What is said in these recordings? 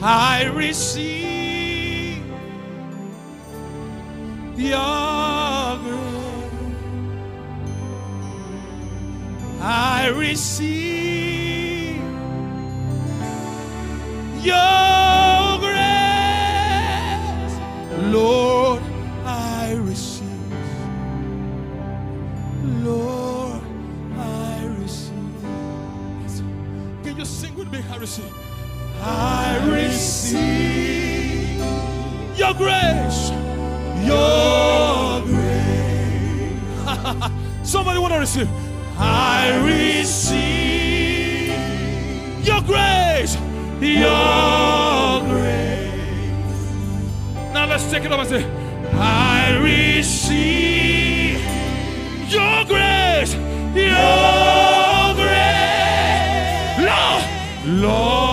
I receive your grace. I receive your grace. Lord, I receive. Lord, I receive. Can you sing with me? I receive. I receive your grace. Your grace. Somebody want to receive. I receive your grace. Your grace. Now let's take it up and say, I receive your grace. Your grace. Lord, Lord,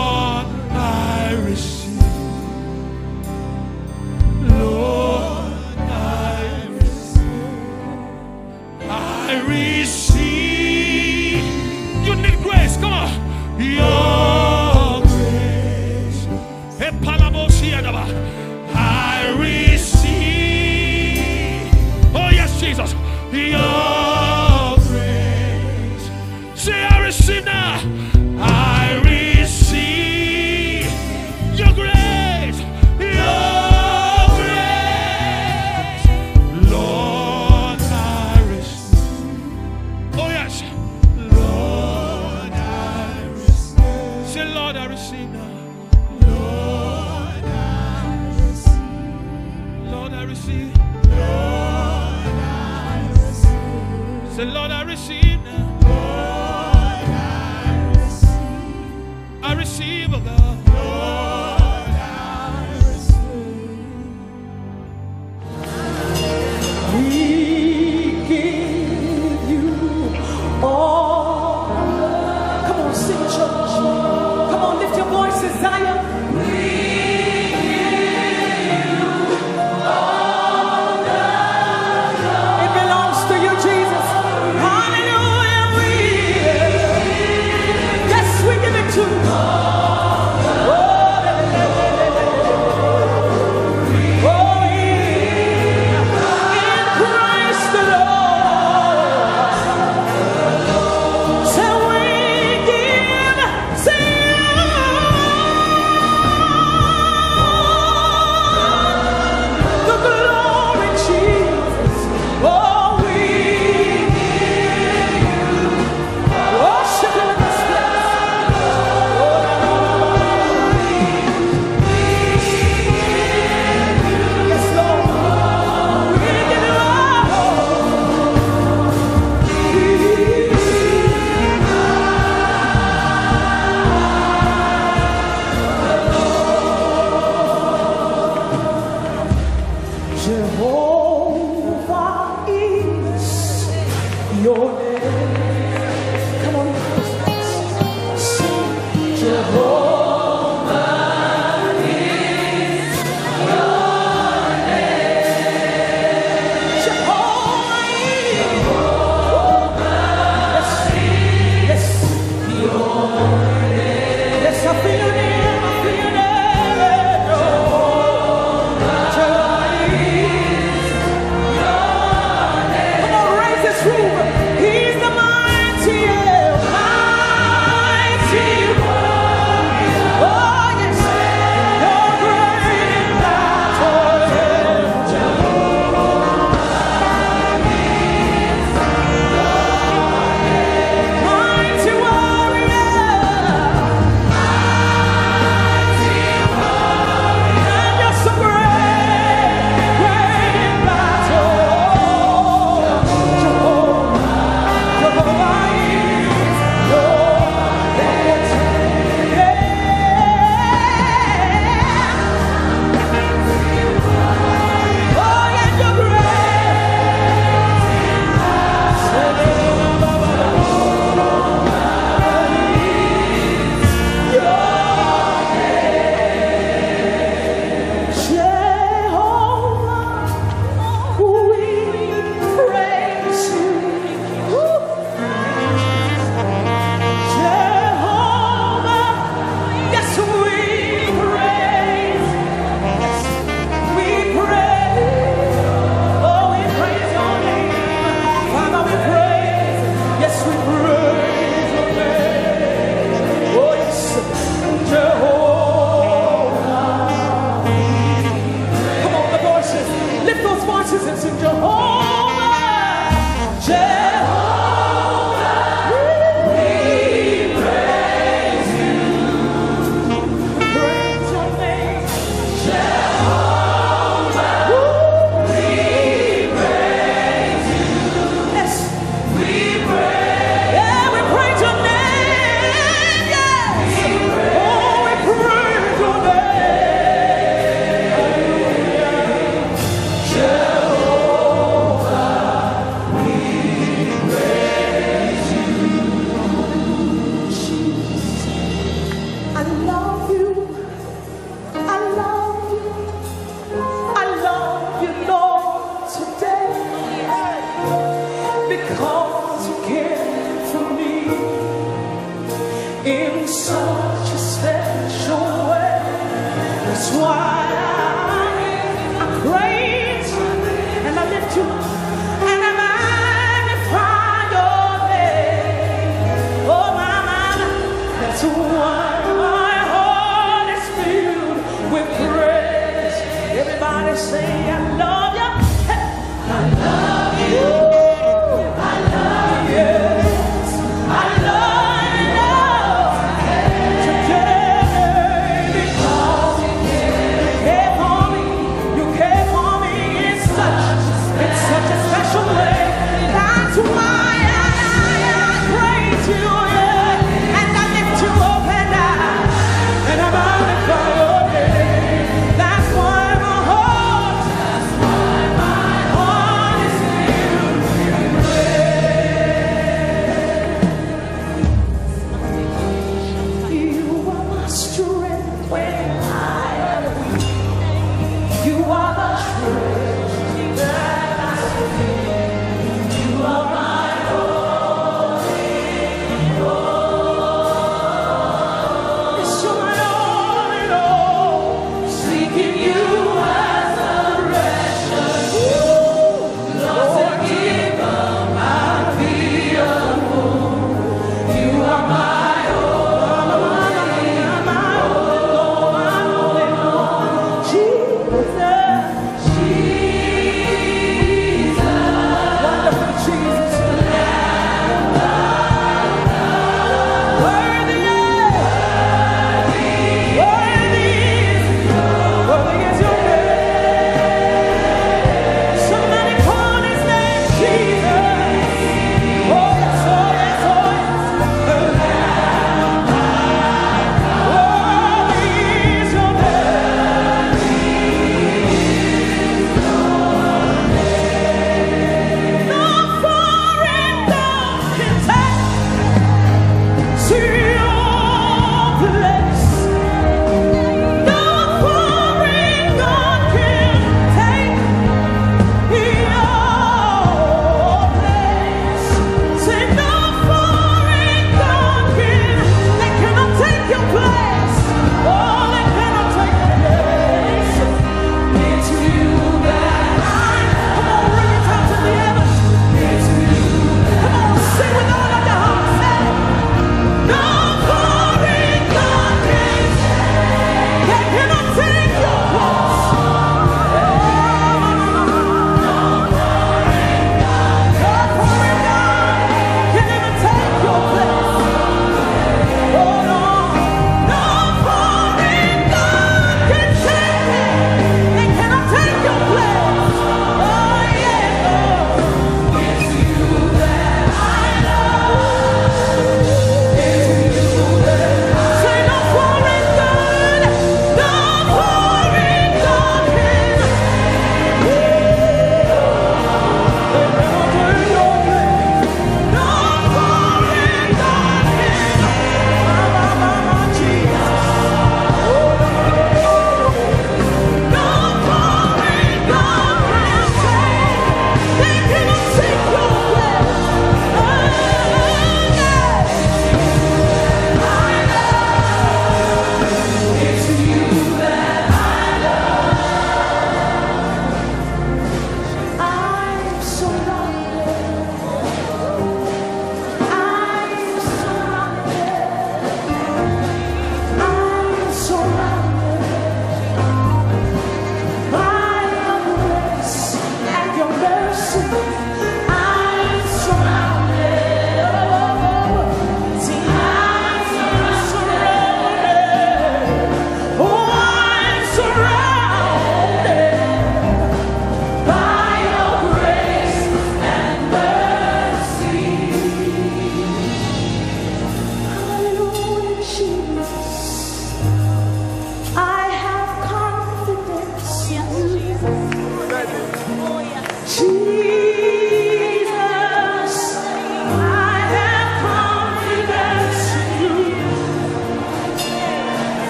the whole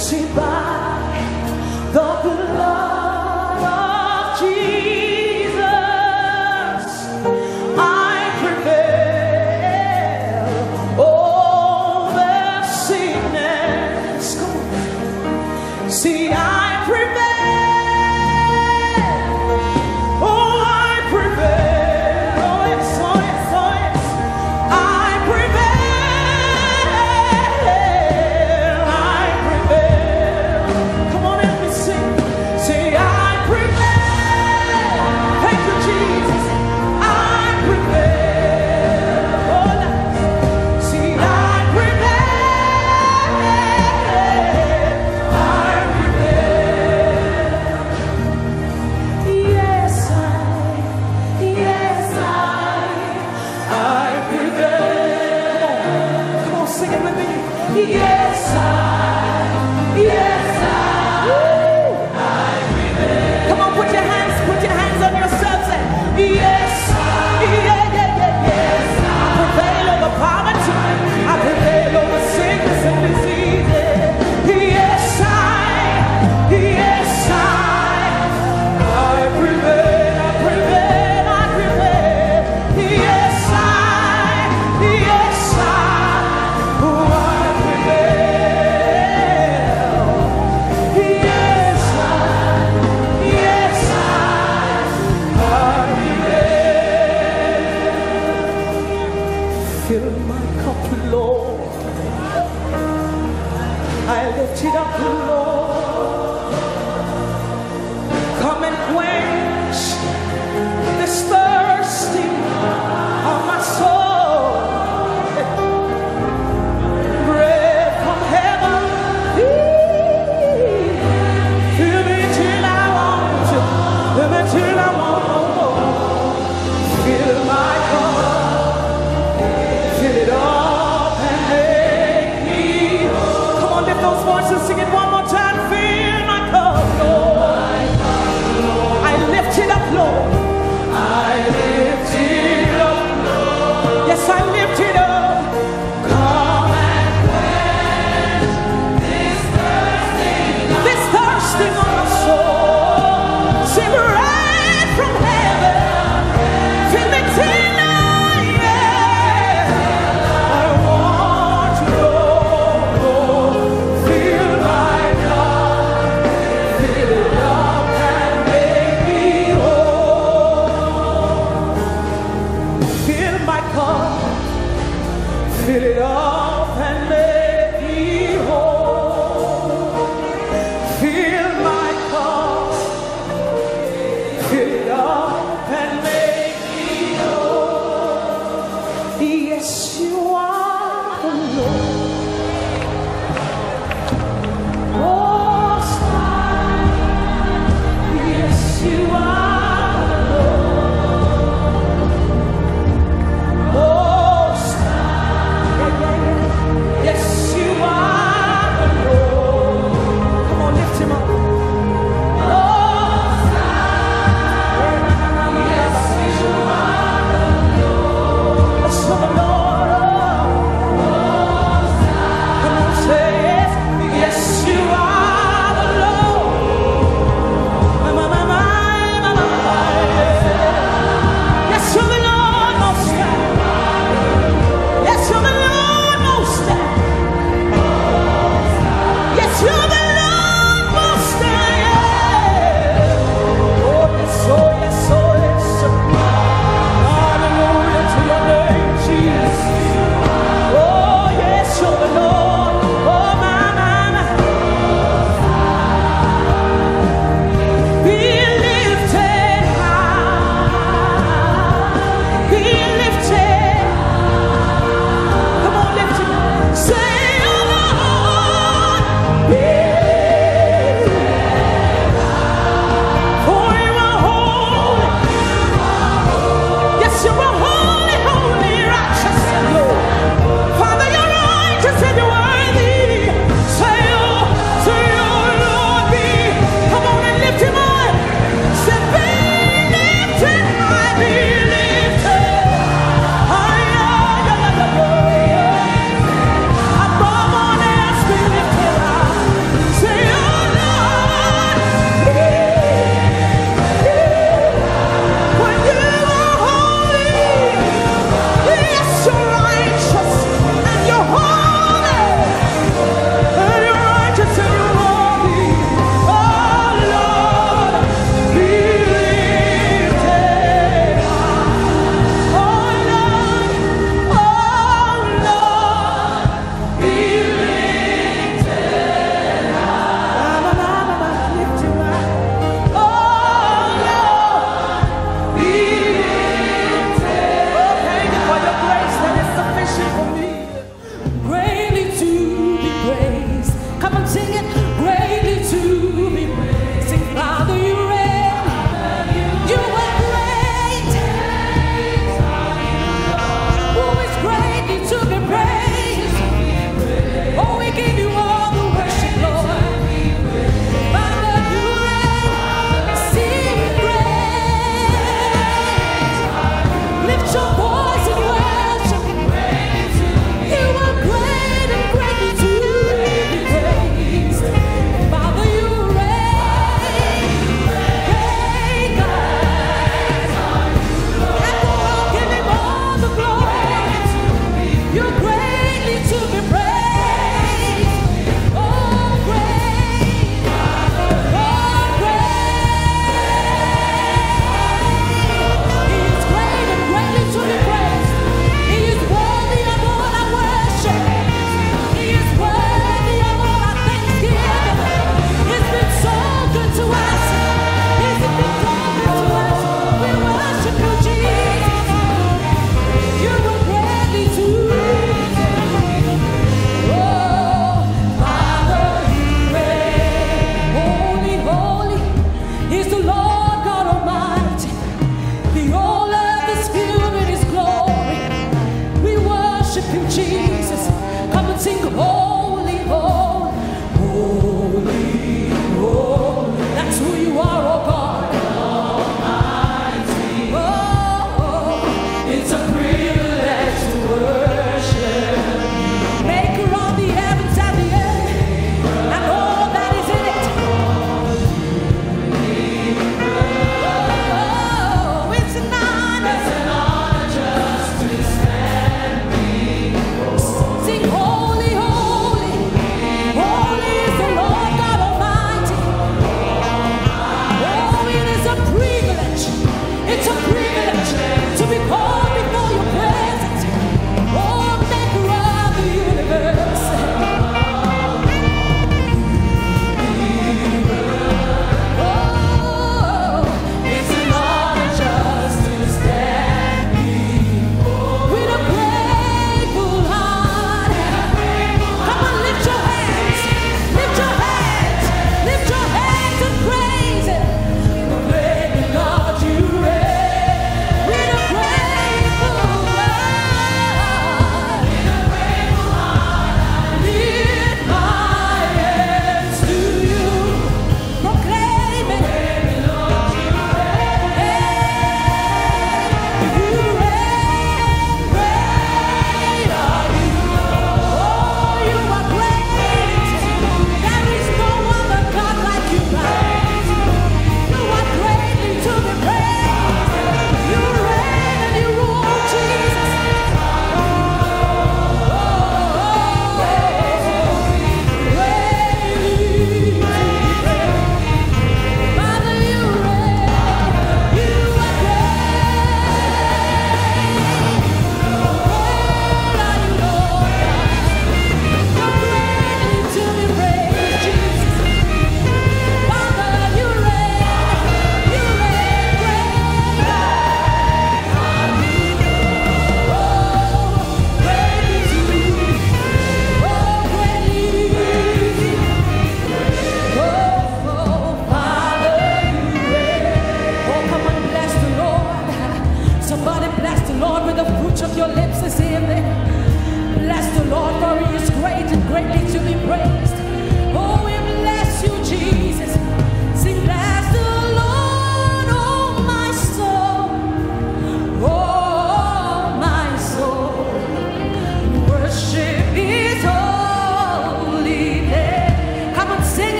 se bate.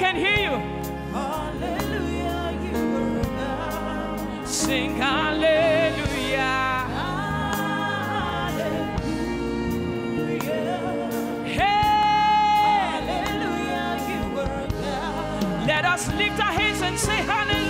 can hear you. Hallelujah, you Sing hallelujah. hallelujah. Hey. Hallelujah, you are Let us lift our hands and say hallelujah.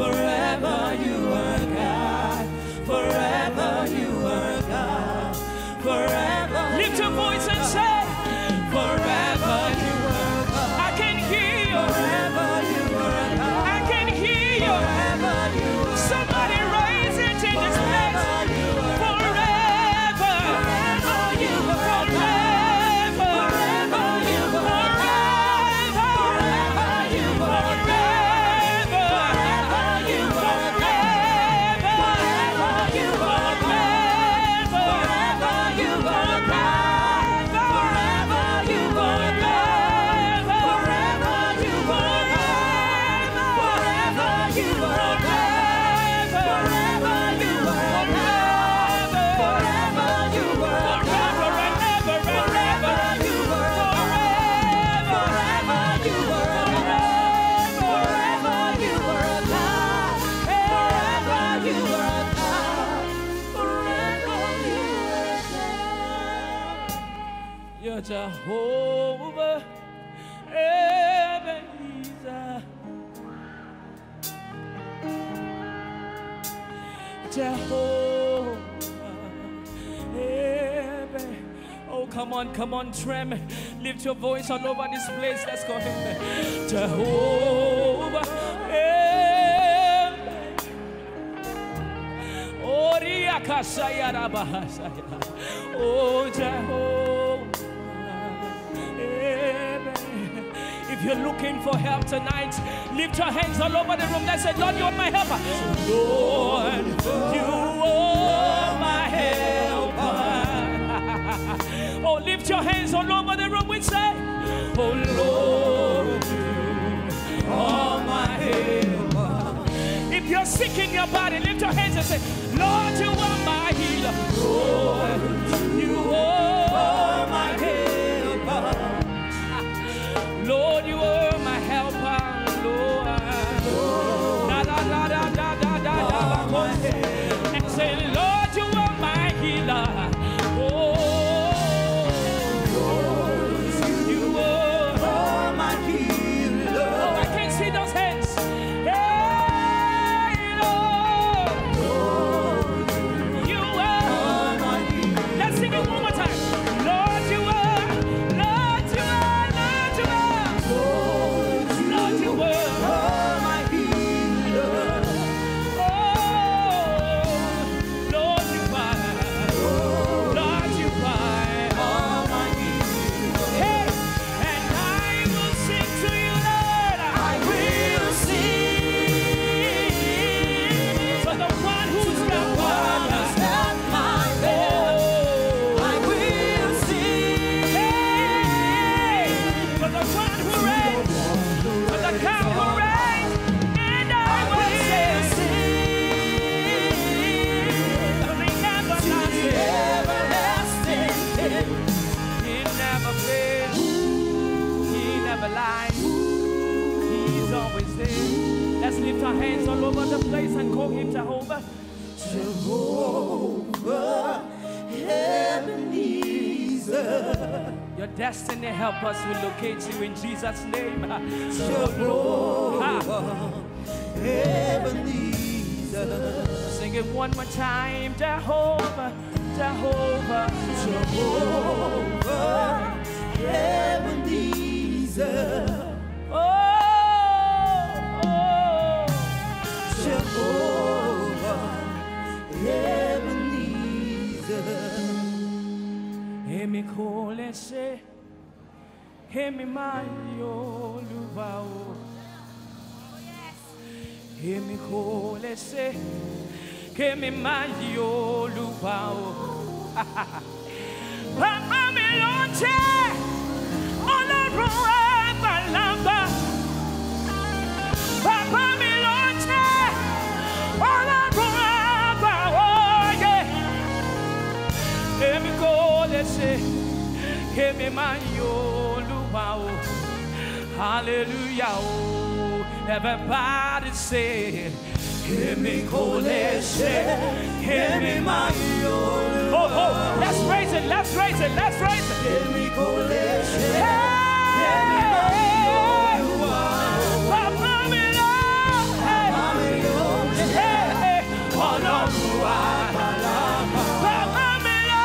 forever. on, come on, tremble! Lift your voice all over this place. Let's go. Jehovah. Oh, Jehovah. If you're looking for help tonight, lift your hands all over the room. Let's say, Lord, you are my helper. Lord, you are. your hands all over the room and say, Oh Lord, you are my healer. If you're sick in your body, lift your hands and say, Lord, you are my healer. Lord, you are. destiny. Help us We locate you in Jesus' name. Jehovah, Ebenezer. Sing it one more time. Jehovah, Jehovah, Jehovah, Ebenezer. Oh, oh. oh. Jehovah, Ebenezer. E mi colesse. Èmi máa yìn Olúwa o. Èmi kò lè ṣe kémi máa yìn Olúwa o. Bàbá mi ló ń jẹ́ Ọlọ́run àgbàlagbà. Bàbá mi ló ń jẹ́ Ọlọ́run àgbà. Èmi kò. Hallelujah. Oh, everybody say, Give me koleshe, give me my own. Oh, oh, let's raise it, let's raise it, let's raise it. Give me koleshe, give me my own. Papa mila, papa mila, papa mila,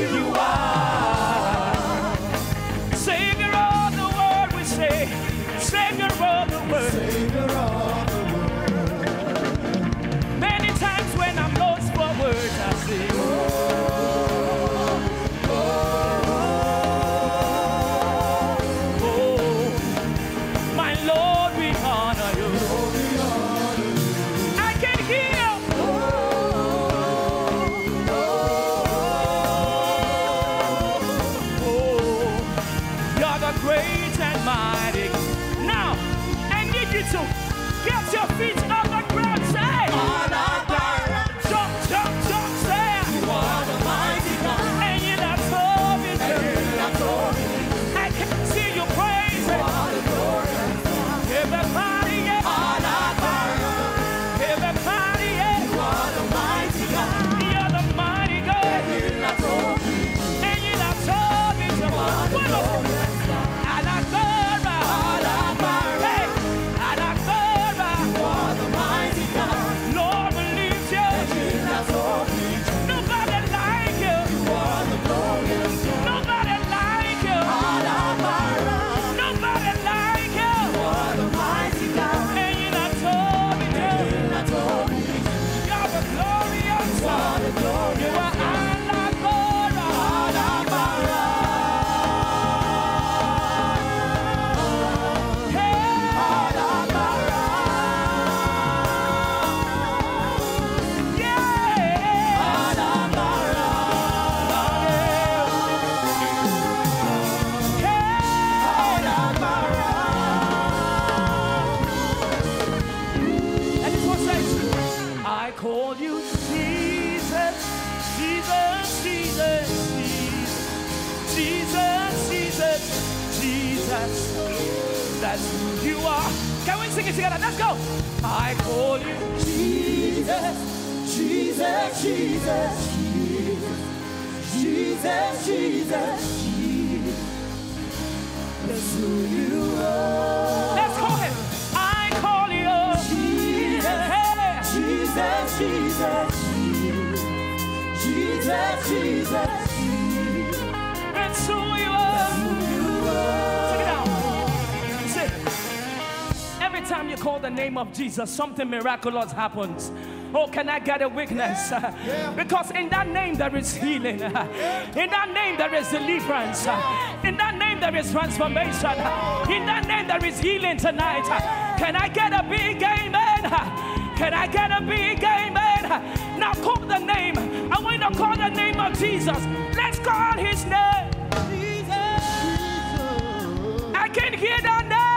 you are. I call you. Jesus, Jesus, Jesus, Jesus, Jesus, Jesus. That's who you are. Let's call him. I call you. Jesus, Hey. Jesus, Jesus, Jesus, Jesus, Jesus. Every time you call the name of Jesus, something miraculous happens. Oh, can I get a witness? Because in that name there is healing. In that name there is deliverance. In that name there is transformation. In that name there is healing tonight. Can I get a big amen? Can I get a big amen? Now call the name. I want to call the name of Jesus. Let's call his name. I can hear that name.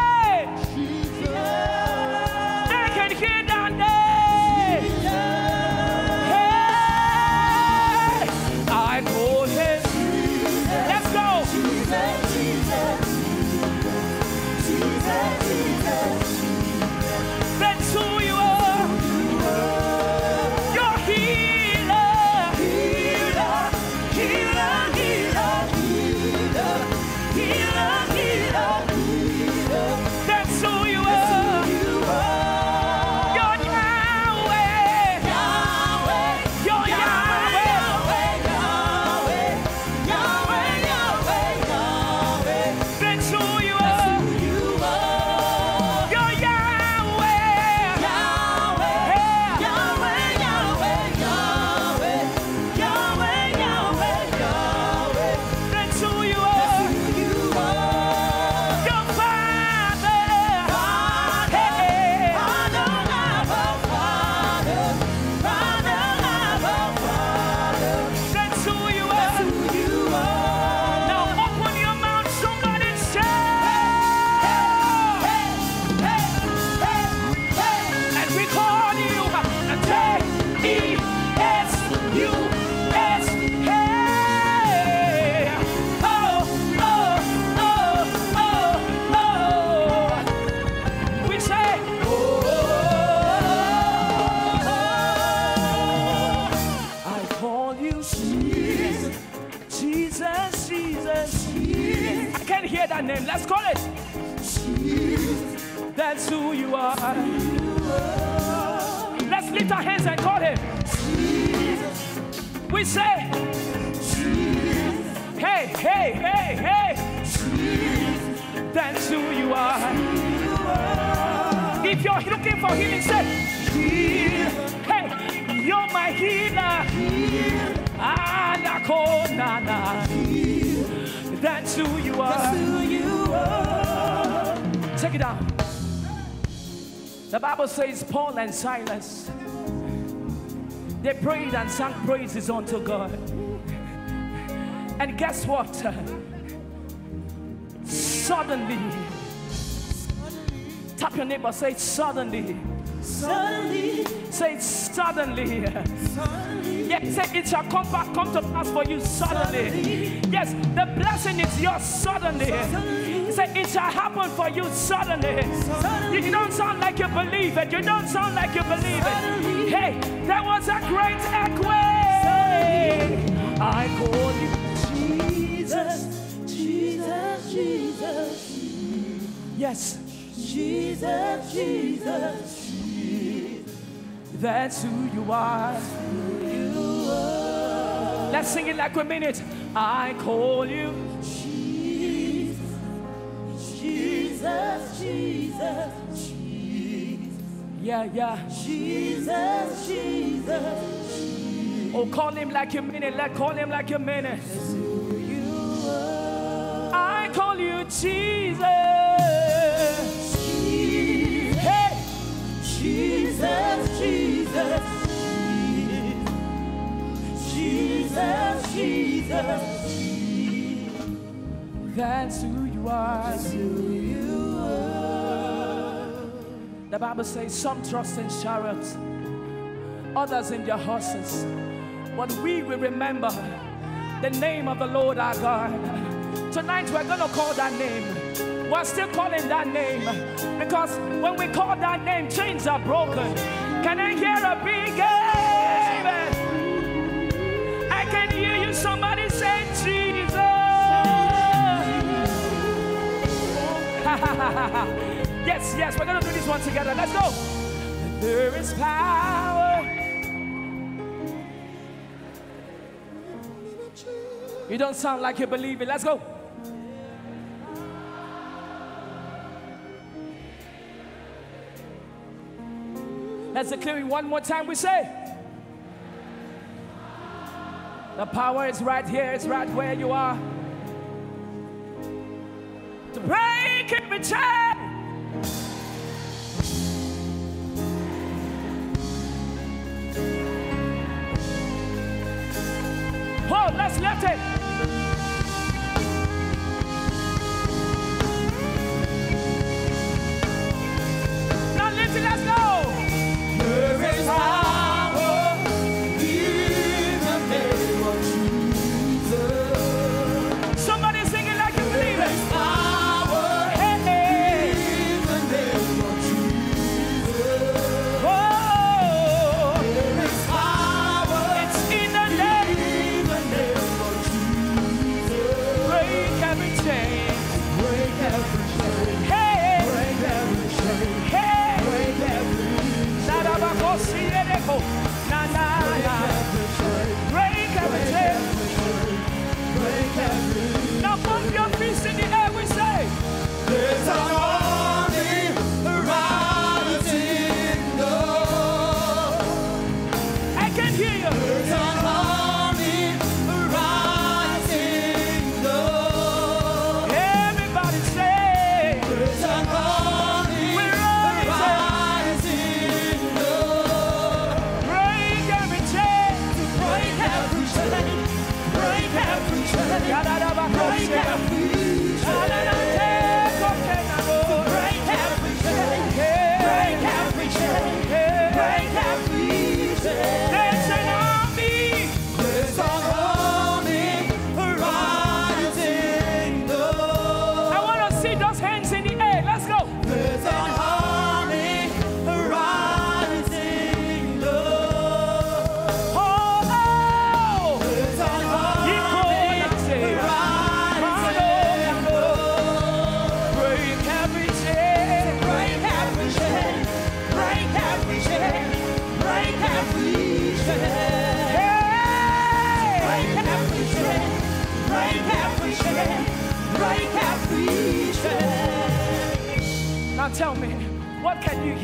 We say, hey, hey, hey, hey. Jesus. That's who you are. If you're looking for healing, say, heal. Hey, you're my healer. Ah, na, ko, na, na. That's who you are. Check it out. The Bible says Paul and Silas, they prayed and sang praises unto God. And guess what? Suddenly, tap your neighbor, say suddenly. Suddenly, Say suddenly. suddenly, Yes, say it shall come back, come to pass for you suddenly. Yes, the blessing is yours suddenly. Say it shall happen for you suddenly. You don't sound like you believe it. You don't sound like you believe it. Hey, that was a great earthquake. I call you Jesus, Jesus, Jesus, yes. Jesus, Jesus, That's who you are. you are. Let's sing it like a minute. I call you. Jesus, Jesus, Jesus, Jesus, Yeah, yeah. Jesus, Jesus, Oh, call him like you mean it. Let call him like you mean it. I call you Jesus. Jesus, Hey, Jesus, Jesus, Jesus, Jesus, that's who you are. who you are. The Bible says some trust in chariots, others in their horses. But we will remember the name of the Lord our God. Tonight we're going to call that name. We're still calling that name because when we call that name, chains are broken. Can I hear a big amen? I can hear you. Somebody say Jesus. yes, yes, we're gonna do this one together. Let's go. There is power. You don't sound like you believe it. Let's go. Let's declare it one more time. We say, The power is right here, it's right where you are. To break every chain. Oh, let's lift it.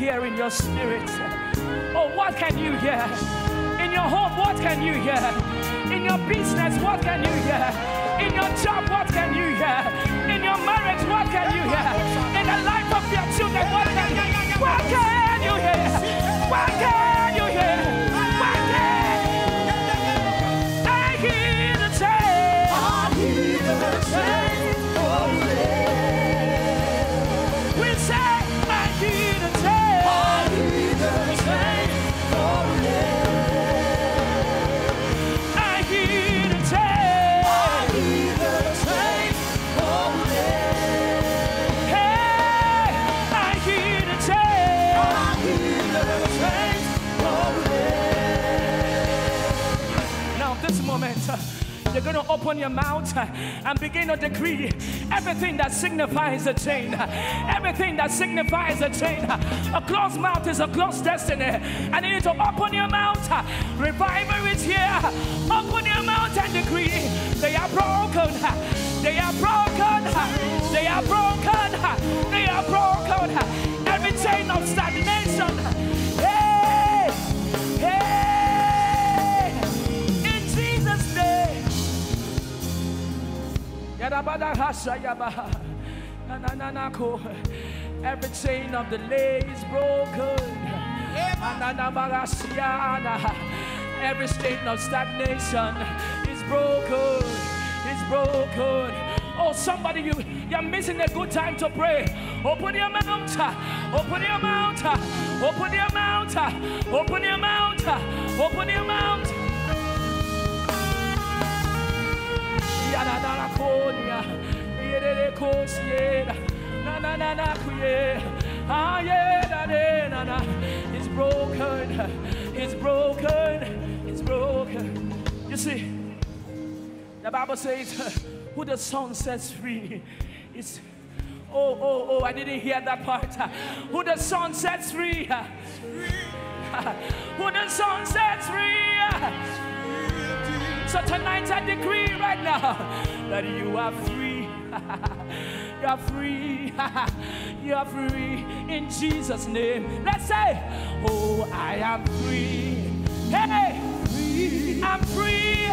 Hear in your spirit? Oh, what can you hear? In your home, what can you hear? In your business, what can you hear? In your job, what can you hear? In your marriage, what can you hear? In the life of your children, what can you hear? What can you hear? What can you're going to open your mouth and begin to decree everything that signifies a chain. Everything that signifies a chain. A closed mouth is a closed destiny. And you need to open your mouth. Revival is here. Open your mouth and decree. They are broken. They are broken. They are broken. They are broken. Every chain of Every chain of delay is broken. Every state of stagnation is broken. It's broken. Oh, somebody, you, you're missing a good time to pray. Open your mouth. Open your mouth. Open your mouth. Open your mouth. Open your mouth. Yererekosiera, na na na na yeah. Ah na na. It's broken. It's broken. It's broken. You see, the Bible says, "Who the Son sets free is." Oh, oh, oh! I didn't hear that part. Who the Son sets free? Who the Son sets free? So tonight I decree right now that you are free. you are free. you are free in Jesus' name. Let's say, Oh, I am free. Hey, I'm free.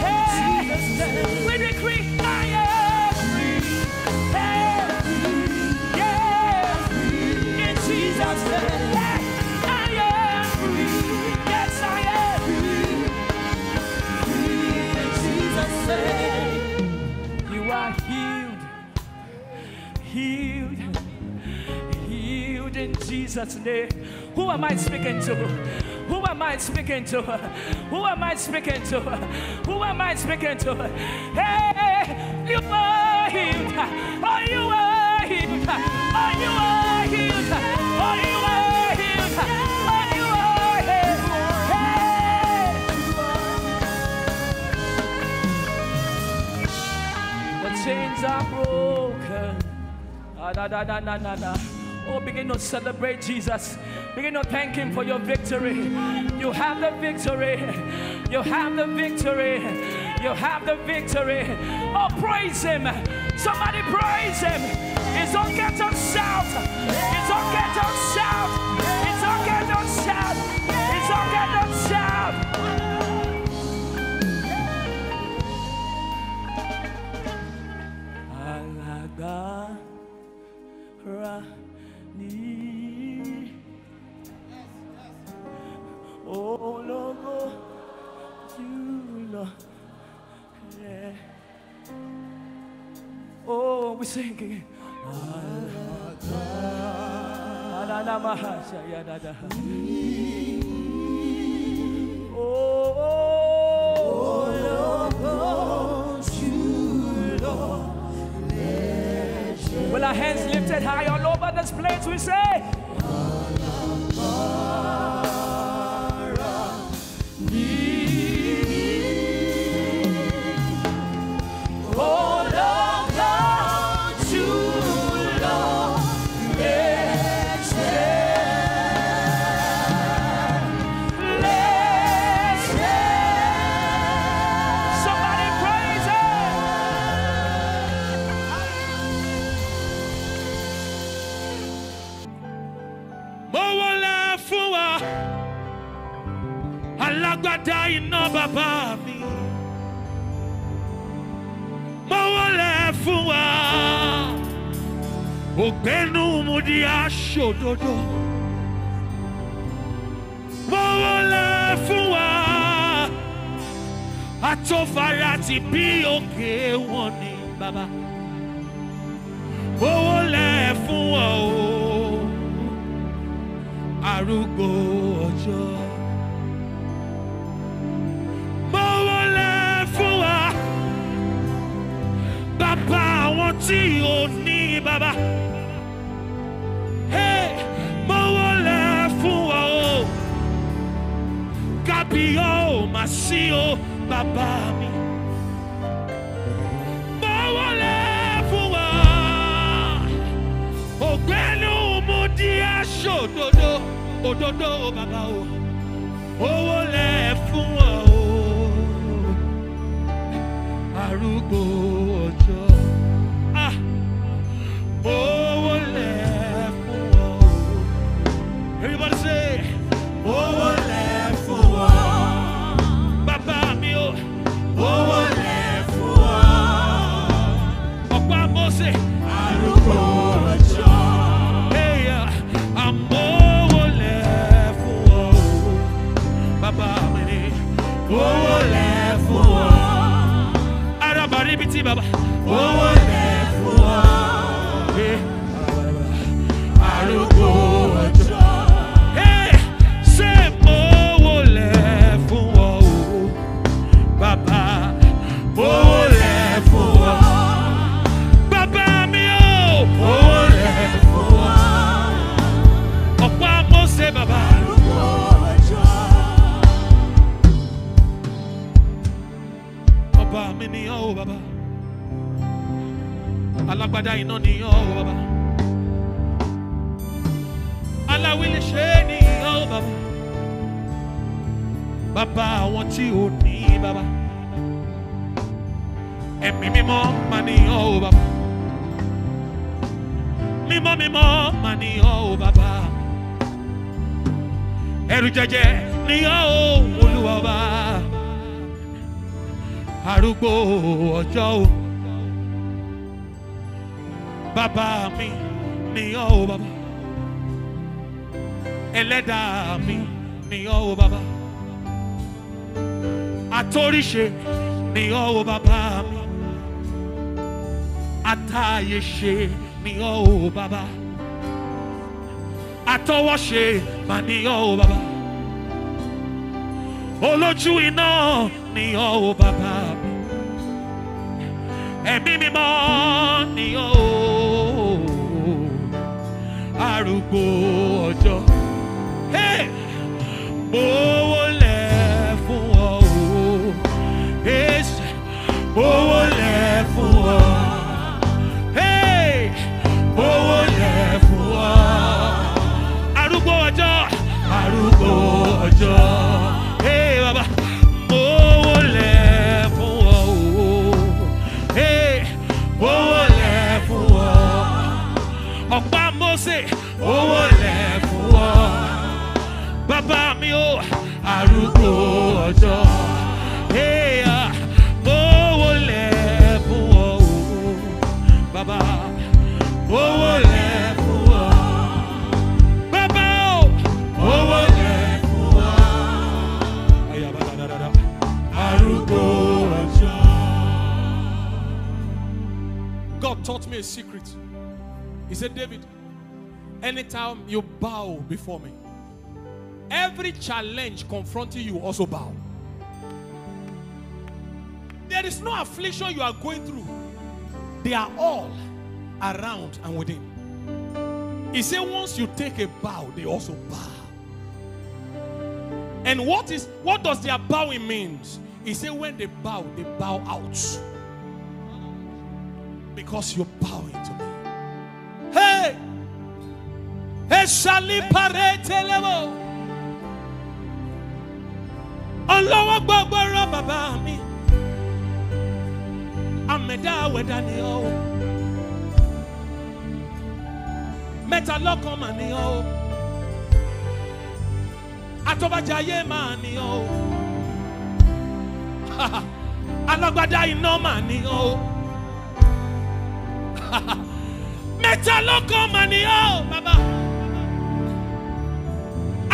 Hey, we decree I am free. Hey, yeah, in Jesus' name. Healed, healed in Jesus' name. Who am I speaking to? Who am I speaking to? Who am I speaking to? Who am I speaking to? Hey, you are healed. Oh, you are healed. Oh, you are healed. Oh, you are healed. Oh, you are healed. Hey. The chains are broken. Ah, oh, begin to celebrate Jesus. Begin to thank Him for your victory. You have the victory. You have the victory. You have the victory. Oh, praise Him. Somebody praise Him. It's okay to shout. It's okay to shout. It's okay to shout. Oh, we sing. Oh, oh, With our hands lifted high all over this place, we say, bàbá mi. Mo wọlé fún wa. Ògbénu mu di aṣòdodo mo wọlé fún wa. Atọ́fara ti bí òkè wọn ni bàbá. Mo wọlé fún wa o. Arúgbó ọjọ́. Tí ò ní bàbá. Mo wọlé fún wa o, kábíyọ̀ ò má sí o, bàbá mi. Mo wọlé fún wa, ògbẹ́nu mo di aṣọ òdodo. Òdodo bàbá o. Owó lẹ fún ọ o. Arúgbó Arábàrí bíi alágbádá iná nìyàn o bàbá aláwí lè ṣe é nìyàn o bàbá bàbá àwọn tí ò ní bàbá ẹ̀mí mímọ́ máa nìyàn o bàbá mímọ́ mímọ́ máa nìyàn o bàbá ẹrù jẹjẹ nìyàn o olúwa ọba. Arúgbó ọjọ́ o bàbá mi nìyàn o bàbá. Ẹlẹ́dàá mi nìyàn o bàbá. Àtòríṣe nìyàn o bàbá mi. Àtàyèṣe nìyàn o bàbá. Àtọwọ́ṣe mà nìyàn o bàbá. Olójú iná nìyàn o bàbá mi. Ẹ̀mí mímọ́ nìyàn o arúgbó ọjọ́ Hey! mo God taught me a secret. He said, David, anytime you bow before me, every challenge confronting you also bow. There is no affliction you are going through, they are all around and within. He said, once you take a bow, they also bow. And what is what does their bowing means? He said, when they bow, they bow out because you're bowing to me. Hey! Eshali parete levo. Ọlọ́wọ́ gbọ́gbọ́rọ́ bàbá mi. Àmẹ̀dá àwẹ̀dá ni ọ́ o. Mẹ́ta lọ́kàn mà ni ọ́ o. Atọ́bajayé mà ni ọ́ o. Alágbádá iná mà ni ọ́ o mẹ́ta lọ́kàn mà ní ọ́ bàbá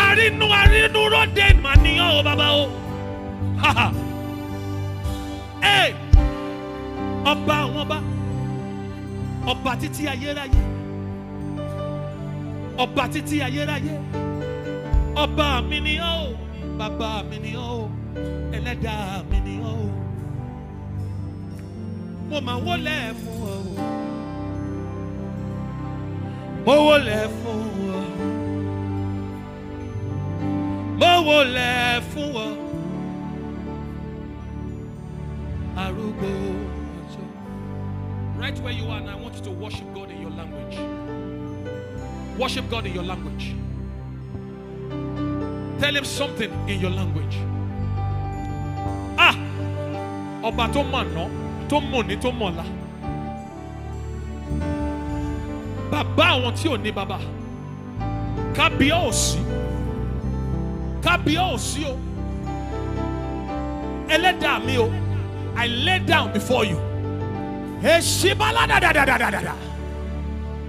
àrínú àrínú ròde mà ọ́ bàbá o Hey! ọba àwọn ọba. Ọba títí ayérayé. Ọba títí ayérayé. Ọba mi ni ọ́ o. Bàbá mi ni ọ́ o. Ẹlẹ́dàá mi ni ọ́ mo máa wọlé fún ọ mo wọlé fún ọ. Mo wọlé fún ọ Right where you are now, I want you to worship God in your language. Worship God in your language. Tell him something in your language. Ah! Ọba tó mọ̀ tó ní, tó mọ̀ la. bàbá àwọn tí ò ní bàbá kábíyá ò sí kábíyá sí I lay down before you.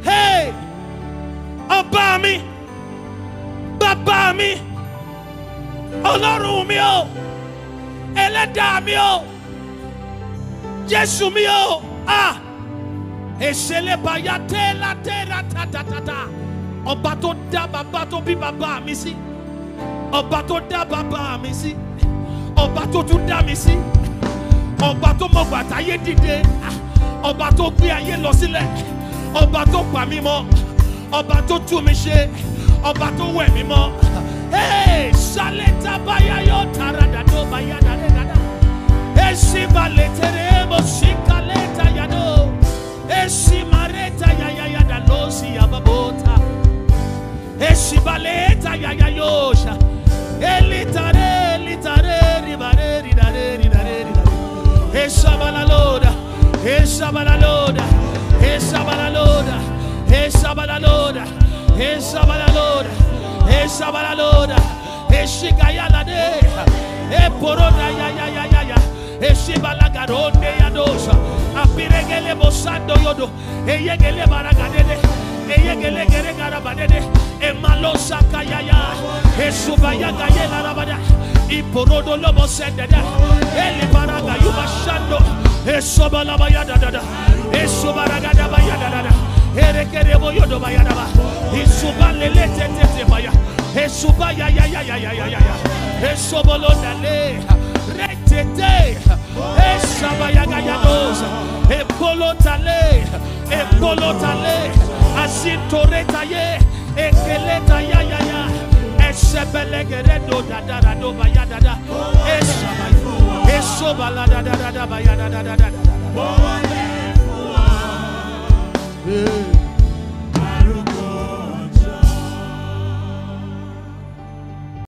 Hey ọba mi bàbá mi ọlọ́run mi o ẹlẹ́dàá mi o Jésù mi o ah èsèlébàyà tẹ́lá tẹ́lá tàtàtàtà. Ọba tó dá bàbá tó bí bàbá mi sí. Ọba tó dá bàbá mi sí. Ọba tó mi sí ọba tó mọ gbàtà ayé dìde ah, ọba tó gbé ayé lọ sílẹ̀ ọba tó pa mí mọ́ ọba tó tú mi ṣe ọba tó wẹ̀ mí mọ́ sálẹ̀ tábáyá yóò tara dàdó báyá dàdé dàdá Esibaleteremo sikaleta yado. Esimareta ya ya ya da losi ya babota. Esibaleta ya ya yosha. Elitare, elitare, ribare, ridare, ridare, esa balalora, esa balalora, esa balalora, esa balalora, esa balalora, esa balalora, esa gayala de, e porona ya ya ya ya ya. Eshibala garonde ya dosa, apiregele bosando yodo, eyegele baragadele, eyegele gere garabadele, emalosa kayaya, esubaya gayela rabada, iporodo lobo sendede, eli baraga yubashando, esobalabaya dadada, esubaragada baya dadada, erekerebo yodo baya daba, isubalele tete baya, esubaya ya ya ya ya ya ya ya, esobolondale, retete, esabayagayadosa, epolotale, epolotale, asintoretaye, ekeleta ya ya ya, esebelegeredo dadarado baya dada, esabaya, esobala dadada baya dadada dadada. Yeah.